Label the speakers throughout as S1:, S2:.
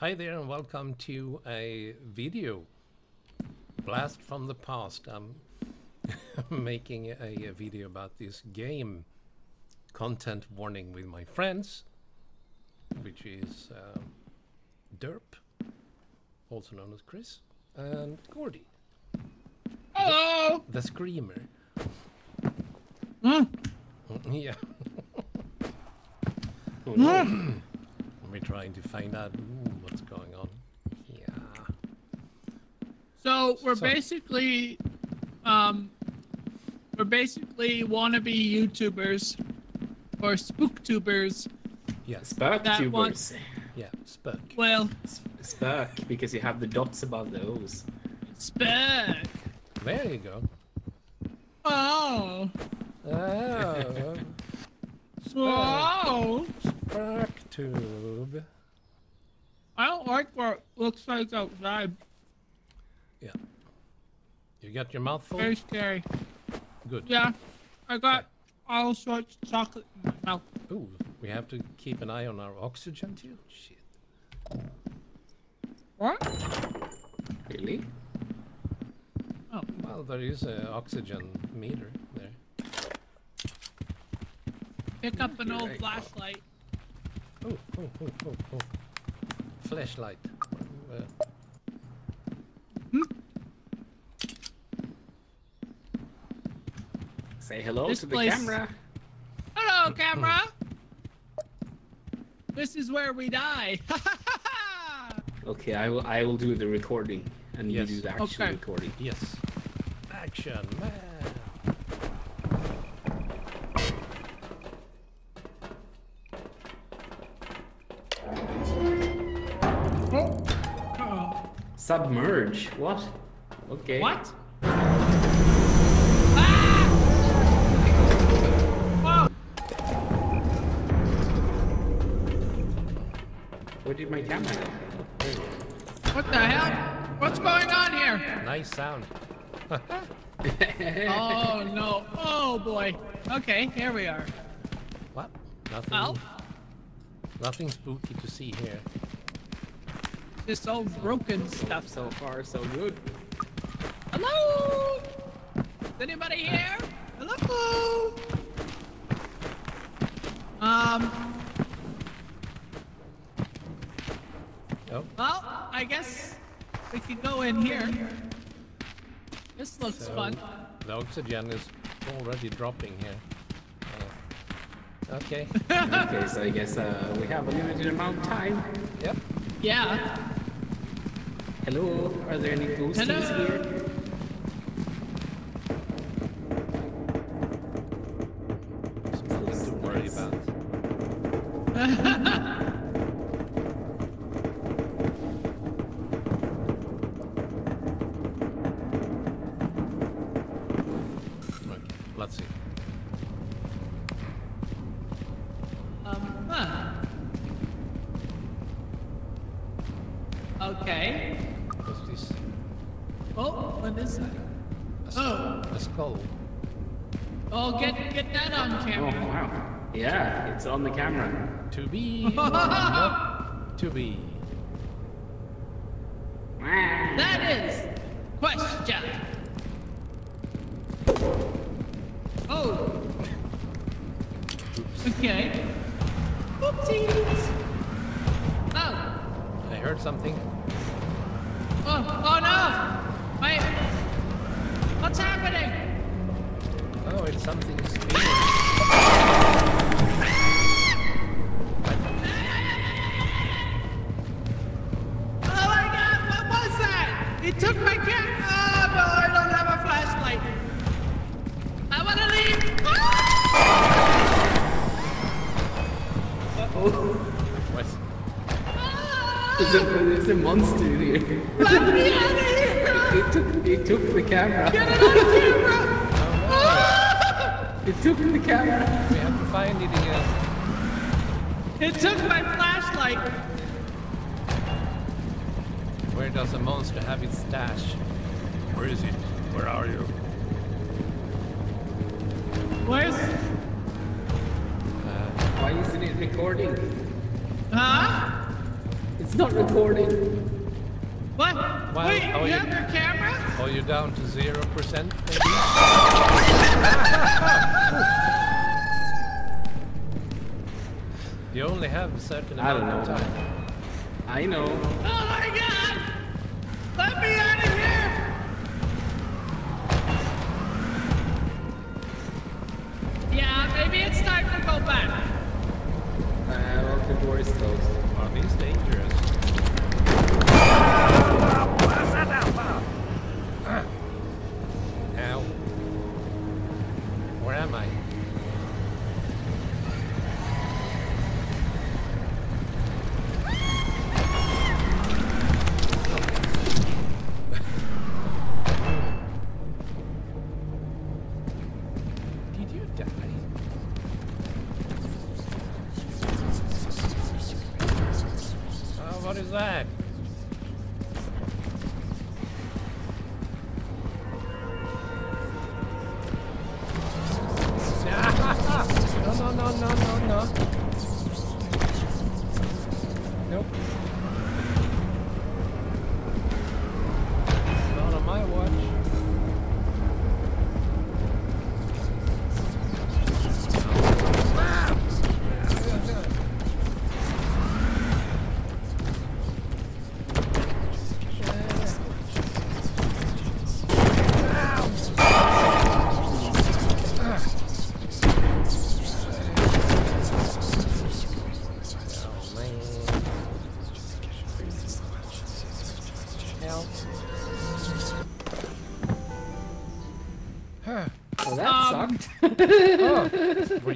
S1: Hi there and welcome to a video blast from the past. I'm making a, a video about this game content warning with my friends, which is um, Derp, also known as Chris, and Gordy,
S2: Hello.
S1: the Screamer.
S2: Mm.
S1: yeah,
S3: Oh, no.
S2: Mm.
S1: we're trying to find out ooh, going on. Yeah.
S2: So we're
S1: So-
S2: basically, um, we're basically wannabe YouTubers or spooktubers.
S1: Yes.
S3: Spök
S2: That
S1: Yeah. Spook.
S2: Well,
S3: S- Spök, because you have the dots above the O's.
S2: spec.
S1: There you go.
S2: Oh.
S1: Oh.
S2: Whoa.
S1: Sparktube.
S2: I don't like what it looks like outside.
S1: Yeah. You got your mouth full?
S2: Very scary.
S1: Good.
S2: Yeah. I got all sorts of chocolate in my mouth.
S1: Ooh, we have to keep an eye on our oxygen too? Shit.
S2: What?
S3: Really?
S2: Oh.
S1: Well, there is a oxygen meter there.
S2: Pick up an old flashlight.
S1: Oh, oh, oh, oh, oh. Flashlight. Uh,
S3: Say hello
S2: This
S3: to the
S2: place-
S3: camera.
S2: Hello, camera. this is where we die.
S3: Okay, I will. I will do the recording, and
S1: Yes.
S3: you do the actual
S2: Okay.
S3: recording.
S1: yes. Action, man.
S3: Submerge. What? Okay.
S2: What? Ah! Whoa!
S3: Where did my camera go?
S2: What the hell? What's going on here?
S1: Nice sound.
S2: Oh no. Oh boy. Okay, here we are.
S1: What? Nothing.
S2: Well,
S1: Nothing spooky to see here.
S2: This all broken stuff.
S3: so far, so good.
S2: Hello? Is anybody here? Hello? Um,
S1: Oh,
S2: well, I guess we could go in here. This looks
S1: so
S2: fun.
S1: the oxygen is already dropping here. Uh, okay.
S3: Okay, so I guess uh, we have a limited amount of time.
S1: yep.
S2: Yeah.
S3: Hello, are there any ghosties
S2: Hello?
S3: here?
S1: Something to worry about. Okay, let's see.
S2: Um, huh. Okay.
S1: What's this?
S2: Oh, what is that?
S1: A, s-
S2: Oh.
S1: a skull.
S2: Oh, get get that on camera.
S3: Oh
S2: camera.
S3: wow. Yeah, it's on the camera.
S1: To be to be.
S3: There's a, there's a monster here.
S2: Let me out of here!
S3: It took, it took the camera.
S2: Get it on camera!
S3: It took the camera.
S1: we have to find it again.
S2: It took my flashlight.
S1: Where does a monster have its stash? Where is it? Where are you?
S2: Where's?
S1: Uh,
S3: Why isn't it recording?
S2: Huh?
S3: It's It's not recording.
S2: What?
S1: Well,
S2: Wait,
S1: oh,
S2: you
S1: you-
S2: have your camera?
S1: Oh, you're down to zero percent, you only have a certain
S3: I don't
S1: amount of
S3: know.
S1: time.
S3: I know.
S2: Oh my god! Let me out of here! Yeah, maybe it's time to go back.
S3: Uh, well, the door is closed.
S1: Are these dangerous?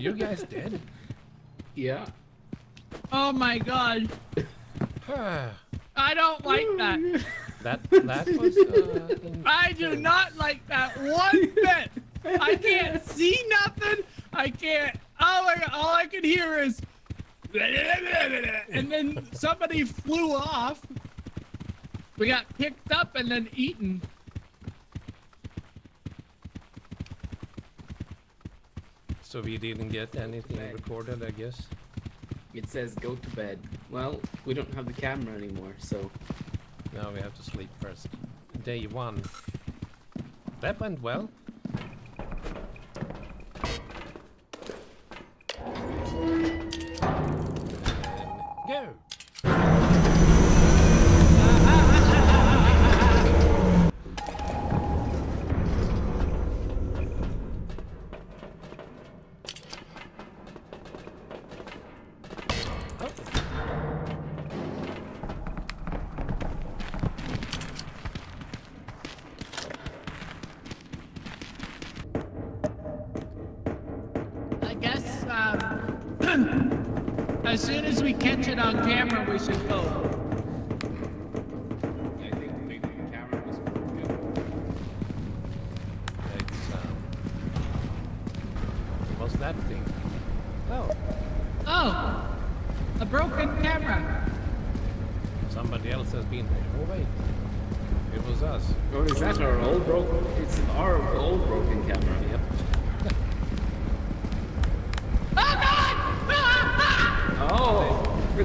S1: You guys dead?
S3: yeah.
S2: Oh my god. I don't like that.
S1: That that was uh,
S2: I do not like that one bit. I can't see nothing. I can't. Oh my god! All I can hear is, and then somebody flew off. We got picked up and then eaten.
S1: So we didn't get anything recorded, I guess.
S3: It says go to bed. Well, we don't have the camera anymore, so
S1: Now we have to sleep first. Day one. That went well.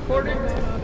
S3: Recorded.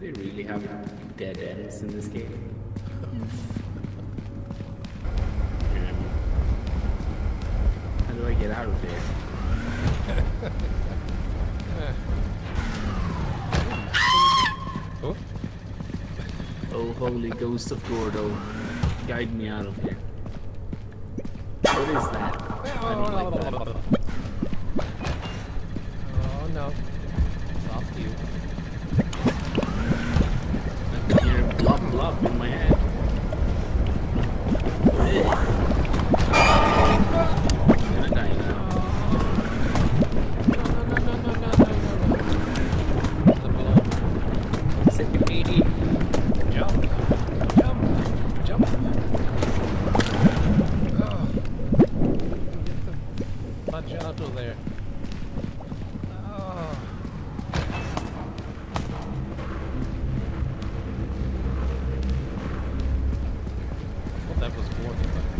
S3: they really have dead ends in this game? How do I get out of here? oh. holy ghost of Gordo, guide me out of here. What is that? I don't like that. I
S1: thought that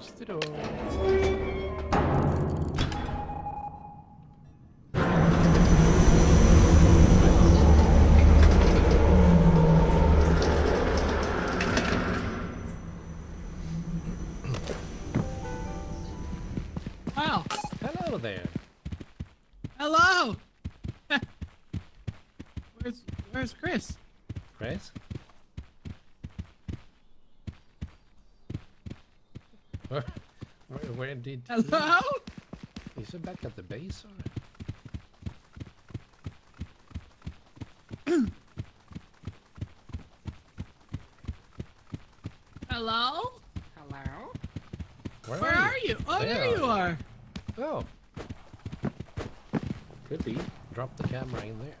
S1: Close the where, where did
S2: Hello.
S1: Is he back at the base or?
S2: Hello.
S3: Hello?
S1: Where,
S2: Where are you? Oh,
S1: There
S2: there you are.
S1: Oh,
S3: Could be.
S1: drop the camera in there.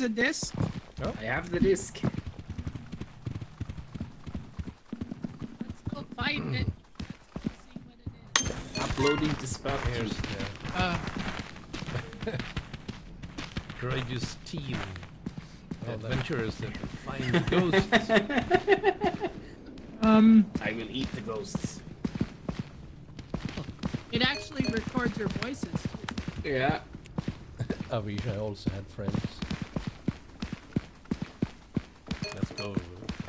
S2: Oh, oh, a disc.
S3: I have the disc.
S2: Let's go find it. Let's see what it is.
S3: Uploading to Spout.
S1: Here's the
S2: Uh,
S1: courageous team. The adventurers that will find ghosts.
S2: um,
S3: I will eat the ghosts.
S2: it actually records your voices.
S3: Yeah.
S1: I wish I also had friends.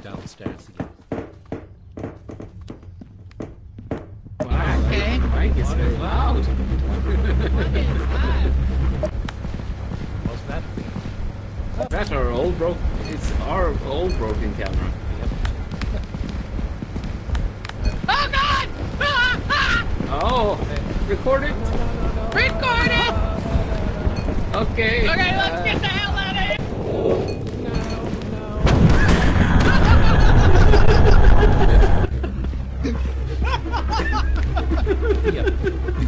S1: Downstairs again.
S3: Wow.
S2: Okay.
S3: Mic is very loud.
S2: What is that?
S1: What's that thing?
S3: That's our old broke. It's our old broken camera.
S1: Yep.
S2: Oh God!
S3: Oh, record it.
S2: Record it.
S3: Okay.
S2: Okay, let's get the
S1: Yep.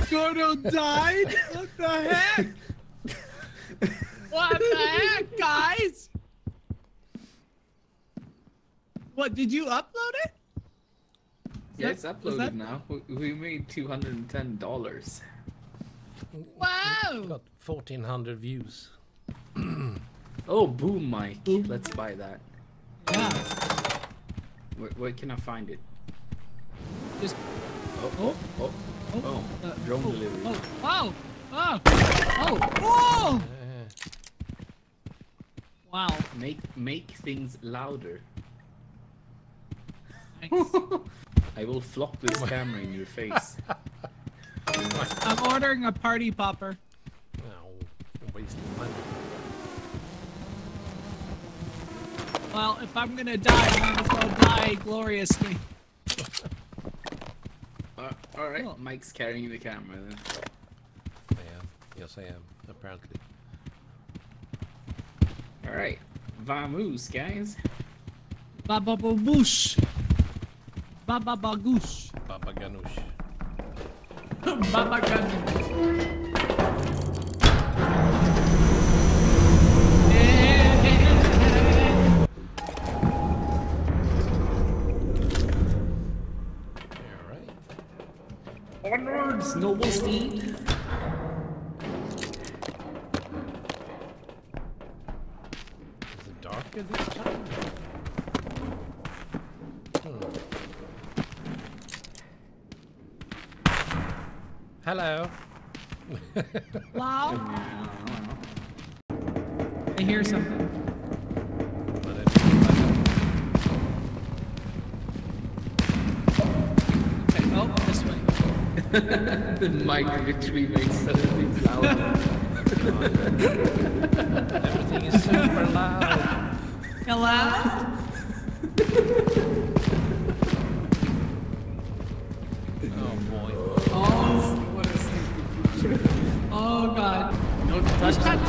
S2: Gordo died? What the heck? what the heck, guys? What, did you upload it?
S3: Yeah, it's uploaded
S2: that-
S3: now. We, we made two hundred and ten dollars.
S2: Wow.
S1: Got 1400 views.
S3: Oh, boom mic. Let's buy that.
S2: Yeah.
S3: Where, where can I find it?
S2: Just,
S3: Oh, oh, oh, oh.
S2: uh,
S3: Drone
S2: oh,
S3: delivery.
S2: Oh, oh, oh, oh, oh!
S1: Uh,
S2: Wow.
S3: Make make things louder.
S2: Nice.
S3: I will flop this camera in your face.
S2: I'm ordering a party popper.
S1: no, wasting money.
S2: Well, if I'm gonna die, I might as well die gloriously.
S3: Uh, all right,
S2: Cool.
S3: Mike's carrying the camera then.
S1: I am. Yes, I am. Apparently.
S3: All right, vamos, guys.
S2: Baba boosh. Baba bagoosh.
S1: Baba Ganoush.
S2: Baba ganoush.
S3: Normal speed?
S1: Is it darker this time? Hmm. Hello.
S3: wow.
S2: I hear something.
S1: But it-
S2: Okay, oh, this way.
S3: The mic literally makes certain things louder.
S1: Everything is super loud.
S2: Hello?
S1: Oh boy.
S2: Oh,
S3: what a stupid picture.
S2: oh God.
S3: Don't touch the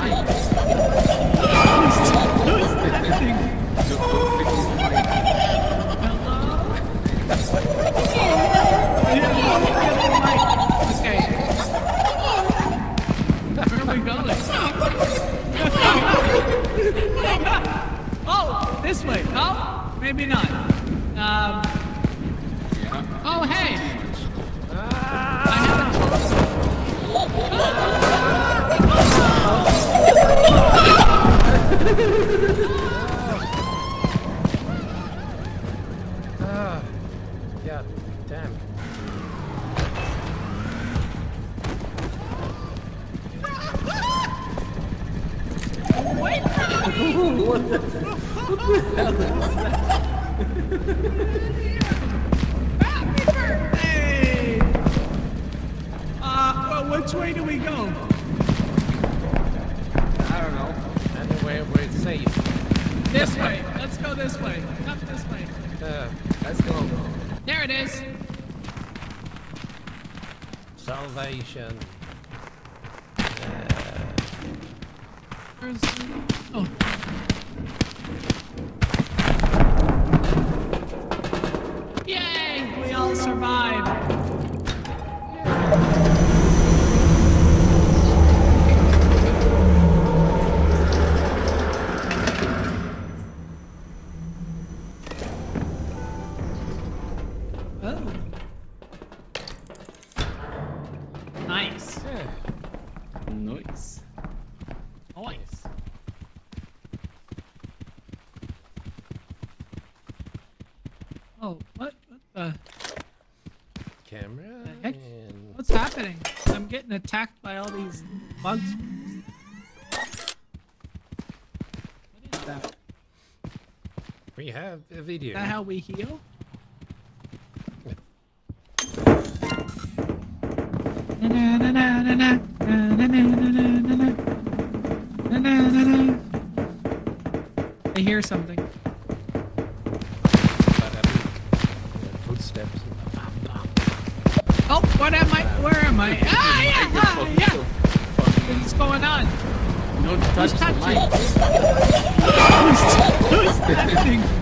S2: not. Um. Oh, hey.
S3: What the hell is that?
S2: Happy birthday! Uh, well, which way do we go?
S3: I don't know.
S1: Anywhere where it's safe.
S2: This way. Let's go this way. Up this way.
S1: Uh,
S3: Let's go.
S2: There it is.
S1: salvation.
S2: Where's... Oh. they do. Is that how we heal? I hear something.
S1: Footsteps.
S2: Oh, what am I? Where am I? Ah, yeah, ah, yeah. What's going on?
S3: No touch. Who's
S2: touching? Who's touching?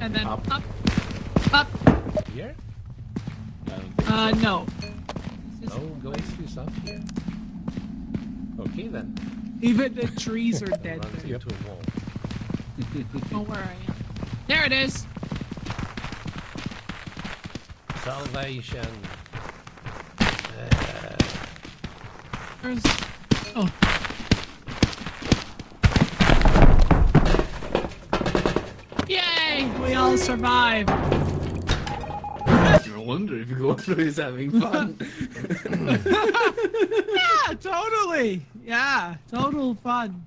S3: And then Up.
S2: up. Up.
S1: Here?
S2: Uh, no.
S1: No,
S2: is-
S1: goes to up here. Okay then.
S2: Even the trees are dead.
S1: Runs
S2: there.
S1: into a wall.
S2: Oh, where I am. There it is.
S1: Salvation. Uh,
S2: There's. Yay! We all survived.
S3: No wonder if Gordo is having fun.
S2: Yeah, totally. Yeah, total fun.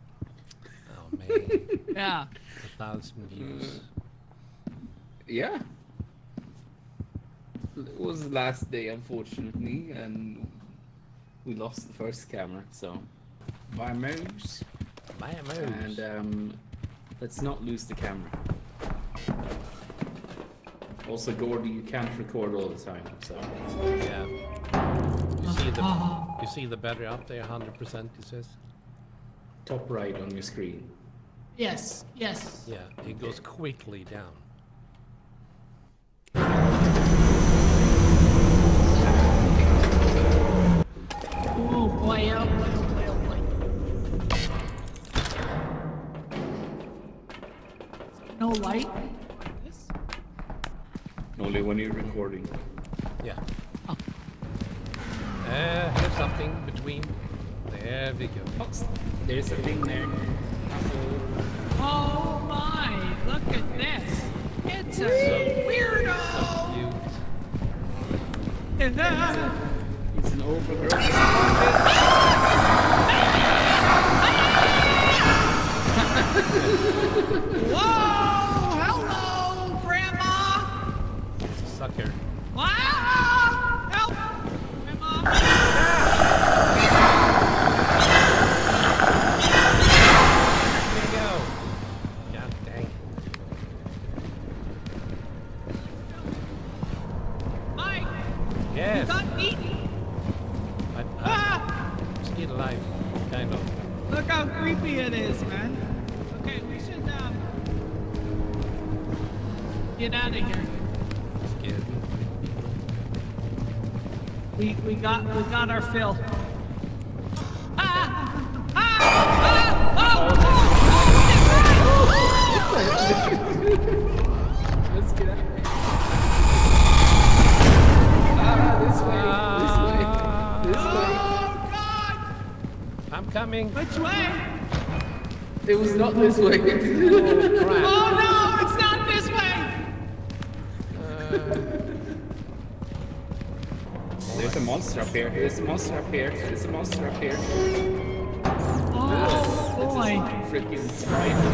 S1: oh man,
S2: Yeah.
S1: a thousand views.
S3: yeah. It was the last day, unfortunately, and we lost the first camera, so. Bye, moves.
S1: My
S3: And
S1: moves.
S3: um, let's not lose the camera. Also, Gordy, you can't record all the time, so.
S1: Yeah. You see the you see the battery up there, hundred percent. It says.
S3: Top right on your screen.
S2: Yes, yes.
S1: Yeah, it goes quickly down.
S2: Oh boy, oh boy, oh boy, oh boy. No light?
S3: Only when you're recording.
S1: Yeah.
S2: Oh.
S1: Uh, here's something between. There we go.
S3: Oh, there's a thing there.
S2: Oh my, look at this. It's a weirdo.
S1: Cute.
S3: It's an overgrown.
S2: Whoa! We got got our fill. Ah! Ah! Ah! Oh!
S3: Let's get out. Ah, this way. This way. This way.
S2: Oh, God!
S1: I'm coming.
S2: Which way?
S3: It was not this way.
S1: Oh, crap.
S2: Oh no, it's not this way!
S3: There's a monster up here. There's a monster up here. There's a monster up here.
S2: Oh
S3: It's
S2: boy.
S3: freaking spider.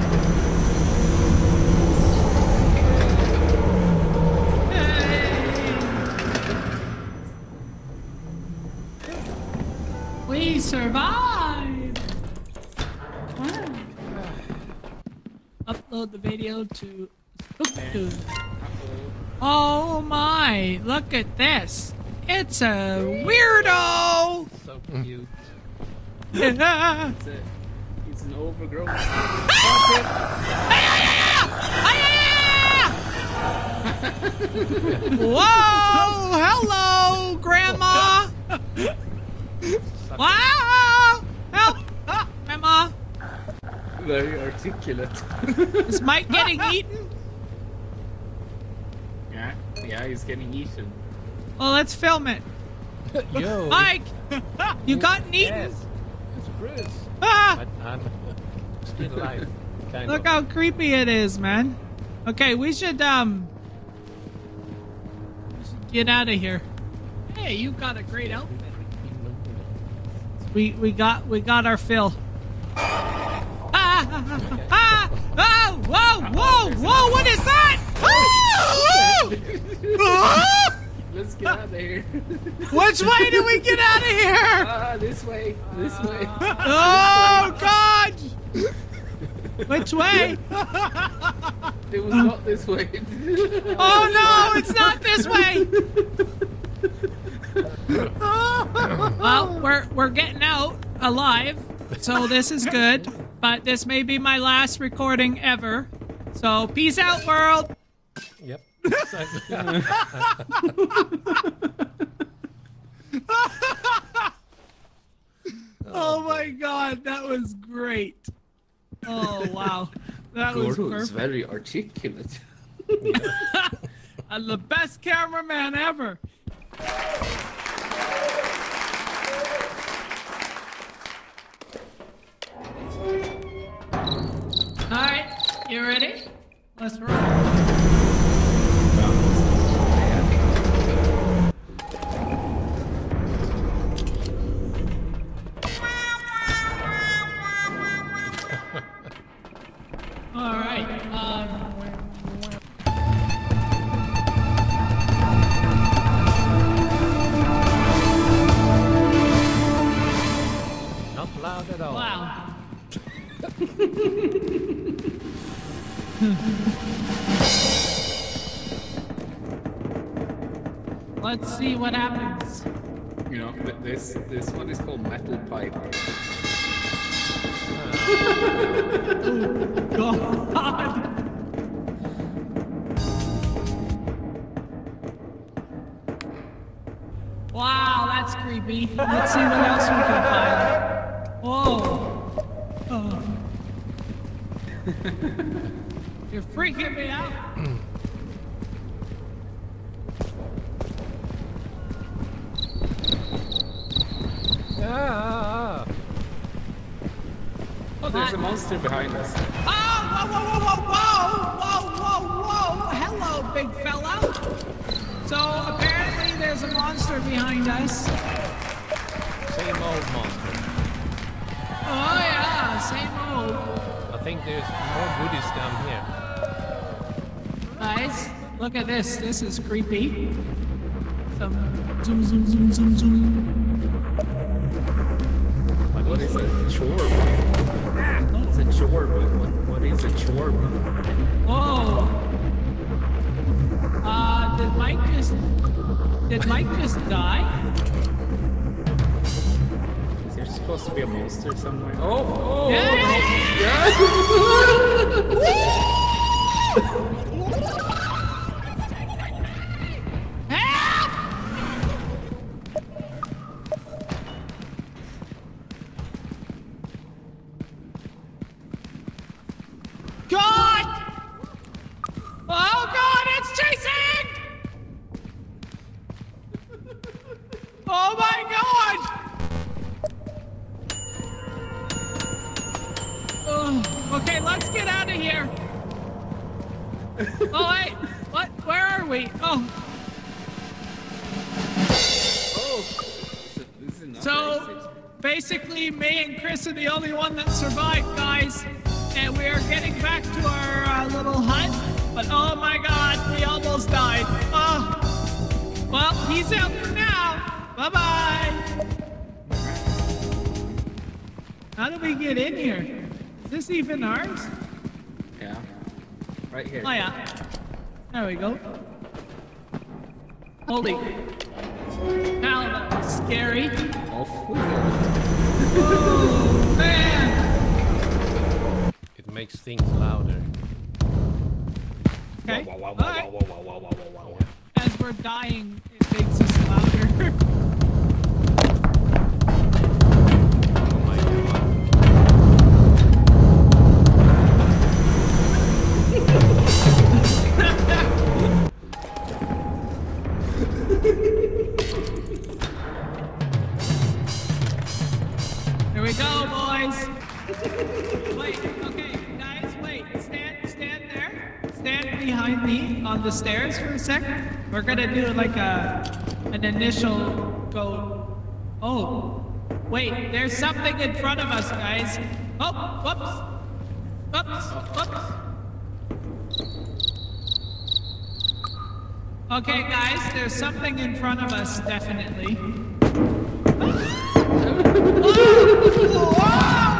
S2: We survived! Wow. Upload the video to SpookTube. Oh my, look at this. It's a weirdo!
S1: So cute.
S3: It's, a, it's an overgrown.
S2: Whoa! Hello, Grandma! Wow! Help! Ah, Grandma!
S3: Very articulate.
S2: Is Mike getting eaten?
S3: yeah, yeah, he's getting eaten.
S2: Well, let's film it.
S1: Yo.
S2: Mike! You gotten eaten?
S1: Yes. It's Bruce.
S2: Ah!
S1: But I'm still alive. Kind
S2: Look
S1: of.
S2: how creepy it is, man. Okay, we should, um... we should get out of here. Hey, you got a great outfit. We we got we got our fill. Ah! Ah! Ah! Whoa! Whoa! Whoa! What is that? Ah!
S3: Let's get out of here.
S2: Which way do we get out of here?
S3: ah, this way. This way.
S2: Oh God! Which way?
S3: It was not this way.
S2: Oh no! It's not this way. Well, we're we're getting out alive, so this is good. But this may be my last recording ever. So peace out, world. Oh my God, that was great. Oh wow, that was
S3: was very articulate.
S2: I'm the best cameraman ever. All right, you ready? Let's roll.
S1: Not at all.
S2: wow. Let's see what happens.
S3: You know, th- this this one is called metal pipe.
S2: oh God. Wow, that's creepy. Let's see what else we can find. Whoa. Oh. You're freaking me out.
S1: Ah!
S3: Oh, there's a monster behind us.
S2: Oh, whoa, whoa, whoa, whoa, whoa, whoa, whoa, hello, big fella. So apparently there's a monster behind us.
S1: There's more goodies down here.
S2: Guys, look at this. This is creepy. Some zoom, zoom, zoom, zoom, zoom.
S3: What is it? Chorb. It's a chorb. What, what is a chorb?
S2: Whoa. Uh, did Mike just did Mike just die?
S3: Supposed to be a monster somewhere? Oh, oh!
S2: Yeah, yeah, basically, me and Chris are the only one that survived, guys, and we are getting back to our uh, little hut. But oh my God, we almost died. Oh, well, he's out for now. Bye bye. How do we get in here? Is this even ours?
S3: Yeah. Right here.
S2: Oh yeah. There we go. Holy. Now that was scary. Oh man.
S1: It makes things louder.
S2: Okay.
S3: Wow.
S2: As we're dying, it makes us louder. behind me on the stairs for a sec. We're gonna do like a an initial go. Oh, wait. There's something in front of us, guys. Oh, whoops, whoops, whoops. Okay, guys, there's something in front of us, definitely. Whoa! Oh!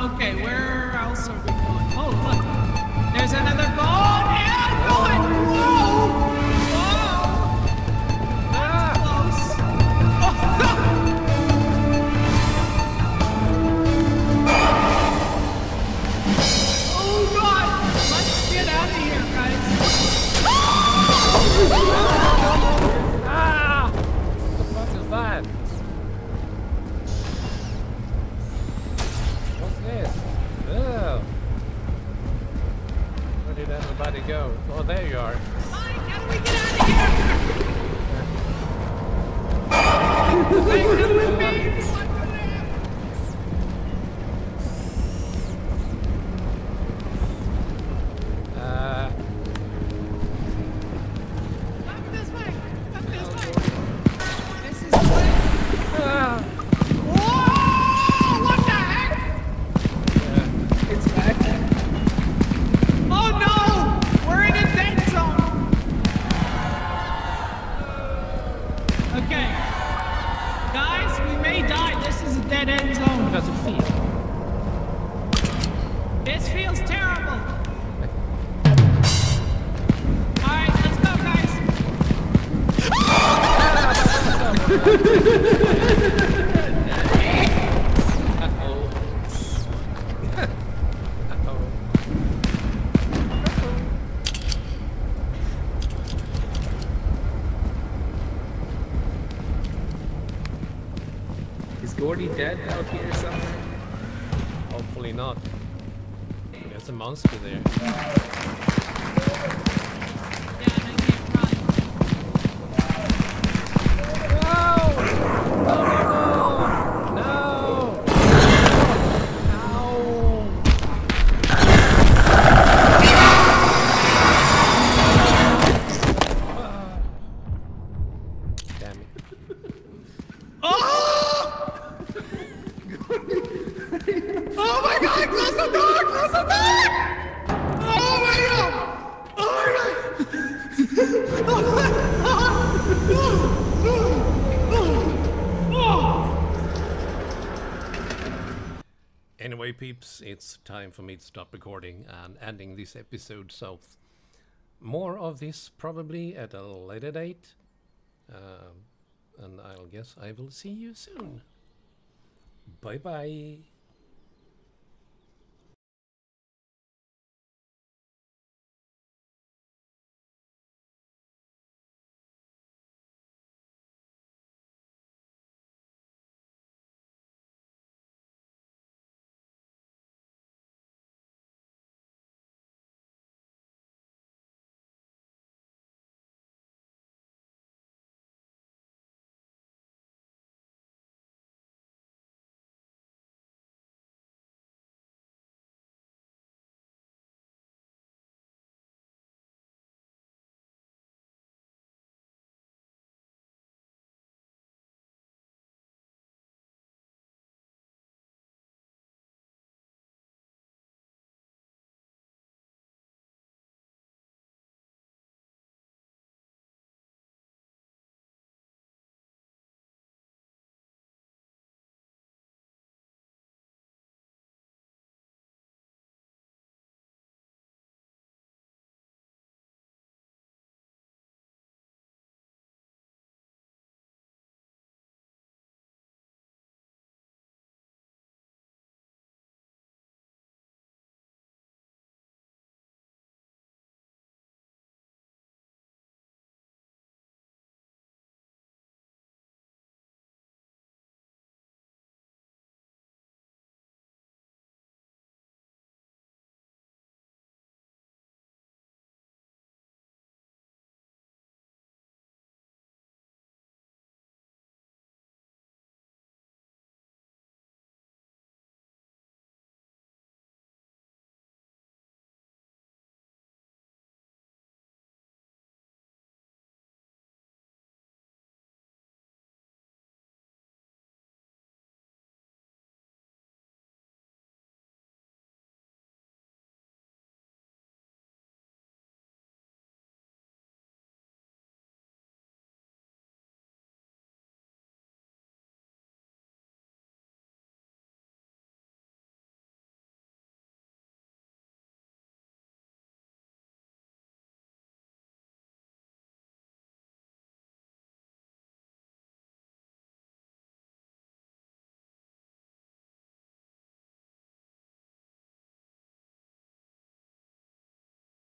S2: Okay, where else are we going? Oh, look. There's another dead.
S1: time for me to stop recording and ending this episode. So, more of this probably at a later date. Uh, and I'll guess I will see you soon. Bye bye.